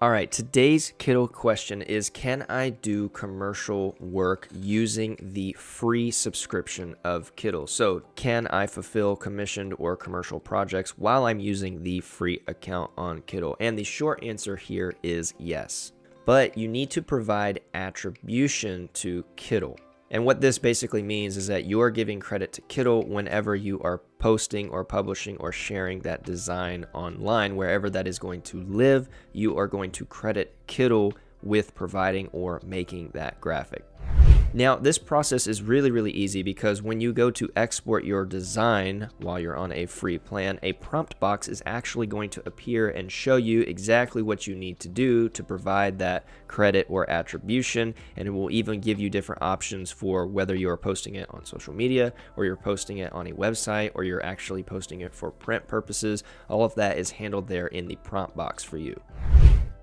All right, today's Kittl question is Can I do commercial work using the free subscription of Kittl? So, can I fulfill commissioned or commercial projects while I'm using the free account on Kittl? And the short answer here is yes. But you need to provide attribution to Kittl. And what this basically means is that you are giving credit to Kittl whenever you are posting or publishing or sharing that design online. Wherever that is going to live, you are going to credit Kittl with providing or making that graphic. Now, this process is really, really easy because when you go to export your design while you're on a free plan, a prompt box is actually going to appear and show you exactly what you need to do to provide that credit or attribution. And it will even give you different options for whether you're posting it on social media or you're posting it on a website or you're actually posting it for print purposes. All of that is handled there in the prompt box for you.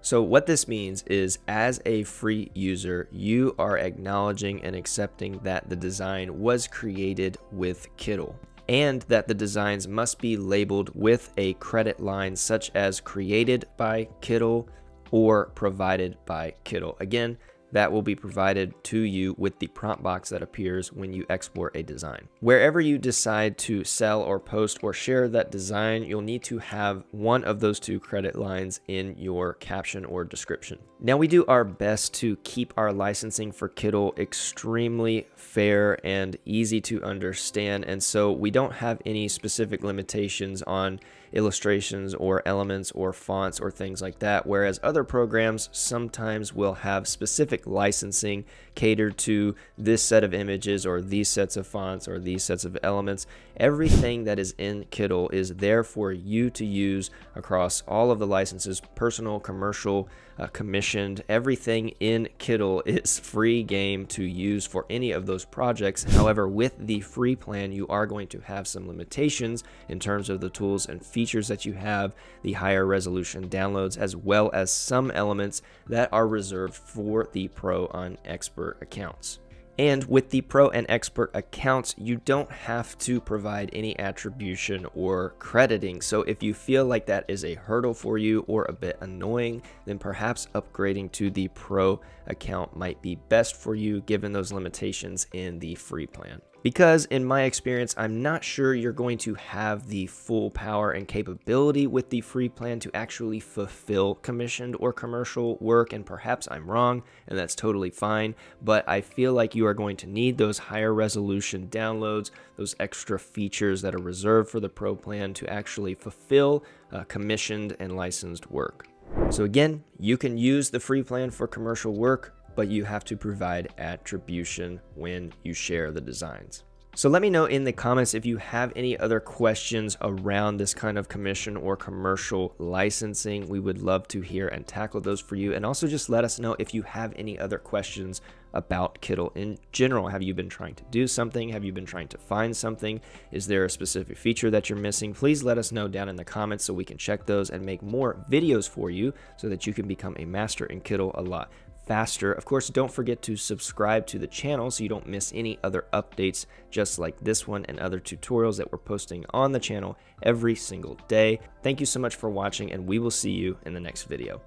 So what this means is as a free user, you are acknowledging and accepting that the design was created with Kittl and that the designs must be labeled with a credit line such as created by Kittl or provided by Kittl. Again, that will be provided to you with the prompt box that appears when you export a design. Wherever you decide to sell or post or share that design, you'll need to have one of those two credit lines in your caption or description. Now we do our best to keep our licensing for Kittl extremely fair and easy to understand. And so we don't have any specific limitations on illustrations or elements or fonts or things like that. Whereas other programs sometimes will have specific licensing catered to this set of images or these sets of fonts or these sets of elements. Everything that is in Kittl is there for you to use across all of the licenses, personal, commercial, uh, commissioned. Everything in Kittl is free game to use for any of those projects. However, with the free plan, you are going to have some limitations in terms of the tools and features that you have, the higher resolution downloads, as well as some elements that are reserved for the Pro on Expert accounts. And with the Pro and Expert accounts, you don't have to provide any attribution or crediting. So if you feel like that is a hurdle for you or a bit annoying, then perhaps upgrading to the Pro account might be best for you given those limitations in the free plan because in my experience, I'm not sure you're going to have the full power and capability with the free plan to actually fulfill commissioned or commercial work. And perhaps I'm wrong, and that's totally fine. But I feel like you are going to need those higher resolution downloads, those extra features that are reserved for the pro plan to actually fulfill uh, commissioned and licensed work. So again, you can use the free plan for commercial work, but you have to provide attribution when you share the designs. So let me know in the comments if you have any other questions around this kind of commission or commercial licensing. We would love to hear and tackle those for you. And also just let us know if you have any other questions about Kittl in general. Have you been trying to do something? Have you been trying to find something? Is there a specific feature that you're missing? Please let us know down in the comments so we can check those and make more videos for you so that you can become a master in Kittl a lot faster. Of course, don't forget to subscribe to the channel so you don't miss any other updates just like this one and other tutorials that we're posting on the channel every single day. Thank you so much for watching and we will see you in the next video.